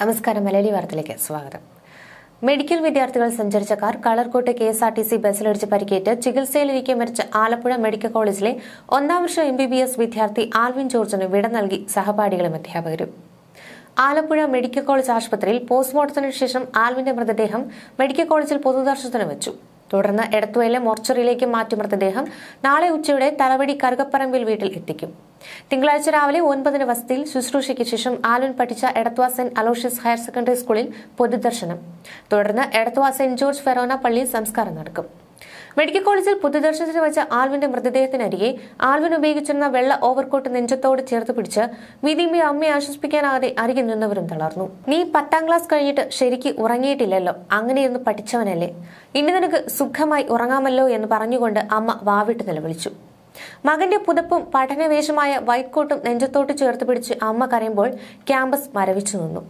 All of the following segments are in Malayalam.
നമസ്കാരം മലയാളി വാർത്തയിലേക്ക് സ്വാഗതം. മെഡിക്കൽ വിദ്യാർത്ഥികൾ സഞ്ചരിച്ച car കളർകോട്ട് K S R T C ബസ്സിലിടിച്ച് പരിക്കേറ്റ് ചികിത്സയിലിരിക്കെ മരിച്ച ആലപ്പുഴ മെഡിക്കൽ കോളേജിലെ ഒന്നാം വർഷ എം ബി ബി എസ് വിദ്യാർത്ഥി ആൽവിൻ ജോർജിന് വിട നൽകി സഹപാഠികളും അധ്യാപകരും. ആലപ്പുഴ മെഡിക്കൽ കോളേജ് ആശുപത്രിയിൽ പോസ്റ്റ്മോർട്ടത്തിന് ശേഷം ആൽവിന്റെ മൃതദേഹം മെഡിക്കൽ കോളേജിൽ പൊതുദർശനത്തിന് വെച്ചു. തുടർന്ന് എടത്തുവയിലെ മോർച്ചറിയിലേക്ക് മാറ്റി മൃതദേഹം നാളെ ഉച്ചയോടെ തലവടി കറുകപ്പറമ്പിൽ വീട്ടിൽ എത്തിക്കും. തിങ്കളാഴ്ച രാവിലെ ഒൻപതിന് വസതിയിൽ ശുശ്രൂഷയ്ക്ക് ശേഷം ആലുൻ പഠിച്ച Edathua saint Aloysius higher secondary സ്കൂളിൽ പൊതുദർശനം. തുടർന്ന് എടത്വ സെന്റ് ജോർജ് ഫെറോന പള്ളിയിൽ സംസ്കാരം നടക്കും. മെഡിക്കൽ കോളേജിൽ പൊതുദർശനത്തിന് വെച്ച ആൽവിന്റെ മൃതദേഹത്തിനരികെ ആൽവിൻ ഉപയോഗിച്ചിരുന്ന വെള്ള ഓവർകോട്ട് നെഞ്ചത്തോട് ചേർത്ത് പിടിച്ച് വിധിമ്പി അമ്മയെ ആശ്വസിപ്പിക്കാനാകാതെ അരികെ നിന്നവരും തളർന്നു. നീ പത്താം ക്ലാസ് കഴിഞ്ഞിട്ട് ശരിക്ക് ഉറങ്ങിയിട്ടില്ലല്ലോ. അങ്ങനെയൊന്ന് പഠിച്ചവനല്ലേ. ഇനി നിനക്ക് സുഖമായി ഉറങ്ങാമല്ലോ എന്ന് പറഞ്ഞുകൊണ്ട് അമ്മ വാവിട്ട് നിലവിളിച്ചു. മകന്റെ പുതപ്പും പഠനവേഷമായ വൈറ്റ് കോട്ടും നെഞ്ചത്തോട്ട് ചേർത്ത് പിടിച്ച് അമ്മ കരയുമ്പോൾ ക്യാമ്പസ് മരവിച്ചു നിന്നു.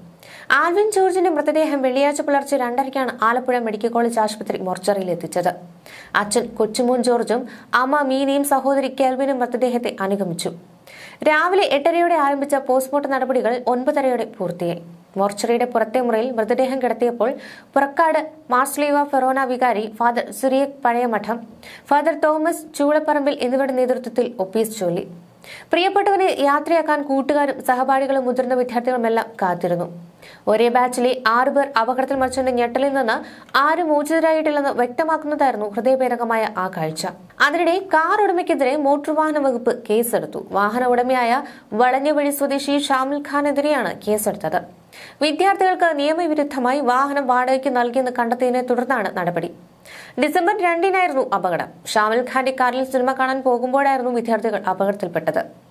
ആൽവിൻ ജോർജിന്റെ മൃതദേഹം വെള്ളിയാഴ്ച പുലർച്ചെ രണ്ടരയ്ക്കാണ് ആലപ്പുഴ മെഡിക്കൽ കോളേജ് ആശുപത്രി മോർച്ചറിയിൽ എത്തിച്ചത്. അച്ഛൻ കൊച്ചുമോൻ ജോർജും അമ്മ മീനയും സഹോദരി കെൽവിനും മൃതദേഹത്തെ അനുഗമിച്ചു. രാവിലെ എട്ടരയോടെ ആരംഭിച്ച പോസ്റ്റ്മോർട്ടം നടപടികൾ ഒൻപതരയോടെ പൂർത്തിയായി. മോർച്ചറിയുടെ പുറത്തെ മുറിയിൽ മൃതദേഹം കിടത്തിയപ്പോൾ പുറക്കാട് മാർസ്ലീവ ഫെറോന വികാരി father Suriya Pazhayamadom father Thomas Choolaparambil എന്നിവരുടെ നേതൃത്വത്തിൽ ഒപ്പീസ് ചൊല്ലി. പ്രിയപ്പെട്ടവനെ യാത്രയാക്കാൻ കൂട്ടുകാരും സഹപാഠികളും മുതിർന്ന വിദ്യാർത്ഥികളുമെല്ലാം കാത്തിരുന്നു. ഒരേ ബാച്ചിലെ ആറുപേർ അപകടത്തിൽ മരിച്ചതിന്റെ ഞെട്ടലിൽ നിന്ന് ആരും മോചിതരായിട്ടില്ലെന്ന് വ്യക്തമാക്കുന്നതായിരുന്നു ഹൃദയപേരകമായ ആ കാഴ്ച. അതിനിടെ കാർ ഉടമയ്ക്കെതിരെ മോട്ടോർ വാഹന വകുപ്പ് കേസെടുത്തു. വാഹന ഉടമയായ വളഞ്ഞവഴി സ്വദേശി ഷാമിൽ ഖാനെതിരെയാണ് കേസെടുത്തത്. വിദ്യാർത്ഥികൾക്ക് നിയമവിരുദ്ധമായി വാഹനം വാടകയ്ക്ക് നൽകിയെന്ന് കണ്ടെത്തിയതിനെ തുടർന്നാണ് നടപടി. ഡിസംബർ രണ്ടിനായിരുന്നു അപകടം. ഷാമിൽ ഖാന്റെ കാറിൽ സിനിമ കാണാൻ പോകുമ്പോഴായിരുന്നു വിദ്യാർത്ഥികൾ അപകടത്തിൽപ്പെട്ടത്.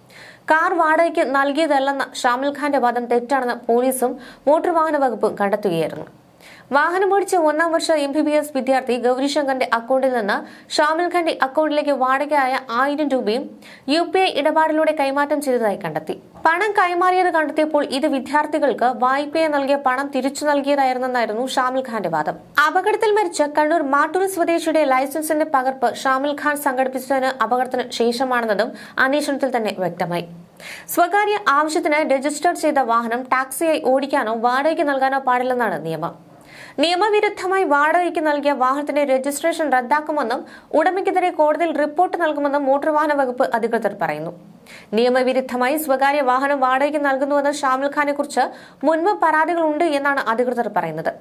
കാർ വാടകയ്ക്ക് നൽകിയതല്ലെന്ന ഷാമിൽ ഖാന്റെ വാദം തെറ്റാണെന്ന് പോലീസും മോട്ടോർ വാഹന വകുപ്പും കണ്ടെത്തുകയായിരുന്നു. വാഹനം ഓടിച്ച ഒന്നാം വർഷ എം ബി ബി എസ് വിദ്യാർത്ഥി ഗൗരിശങ്കറിന്റെ അക്കൗണ്ടിൽ നിന്ന് ഷാമിൽ ഖാന്റെ അക്കൗണ്ടിലേക്ക് വാടകയായ ആയിരം രൂപയും യു പി ഐ ഇടപാടിലൂടെ കൈമാറ്റം ചെയ്തതായി കണ്ടെത്തി. പണം കൈമാറിയത് കണ്ടെത്തിയപ്പോൾ ഇത് വിദ്യാർത്ഥികൾക്ക് വായ്പയെ നൽകിയ പണം തിരിച്ചു നൽകിയതായിരുന്നെന്നായിരുന്നു ഷാമിൽ ഖാന്റെ വാദം. അപകടത്തിൽ മരിച്ച കണ്ണൂർ മാട്ടൂർ സ്വദേശിയുടെ ലൈസൻസിന്റെ പകർപ്പ് ഷാമിൽ ഖാൻ സംഘടിപ്പിച്ചതിന് അപകടത്തിന് ശേഷമാണെന്നതും അന്വേഷണത്തിൽ തന്നെ വ്യക്തമായി. സ്വകാര്യ ആവശ്യത്തിന് രജിസ്റ്റർ ചെയ്ത വാഹനം ടാക്സിയായി ഓടിക്കാനോ വാടകയ്ക്ക് നൽകാനോ പാടില്ലെന്നാണ് നിയമം. നിയമവിരുദ്ധമായി വാടകയ്ക്ക് നൽകിയ വാഹനത്തിന്റെ രജിസ്ട്രേഷൻ റദ്ദാക്കുമെന്നും ഉടമയ്ക്കെതിരെ കോടതിയിൽ റിപ്പോർട്ട് നൽകുമെന്നും മോട്ടോർ വാഹന വകുപ്പ് അധികൃതർ പറയുന്നു. നിയമവിരുദ്ധമായി സ്വകാര്യ വാഹനം വാടകയ്ക്ക് നൽകുന്നുവെന്ന ഷാമിൽ ഖാനെ കുറിച്ച് മുൻപ് പരാതികളുണ്ട് എന്നാണ് അധികൃതർ പറയുന്നത്.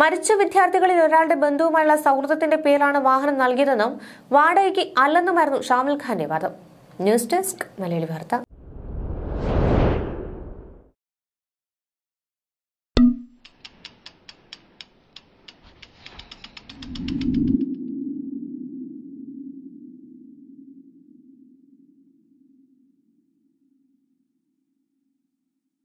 മരിച്ച വിദ്യാർത്ഥികളിൽ ഒരാളുടെ ബന്ധുവുമായുള്ള സൗഹൃദത്തിന്റെ പേരാണ് വാഹനം നൽകിയതെന്നും വാടകയ്ക്ക് അല്ലെന്നുമായിരുന്നു ഷാമിൽ ഖാന്റെ വാദം. ന്യൂസ് ഡെസ്ക് മലയാളി വാർത്ത.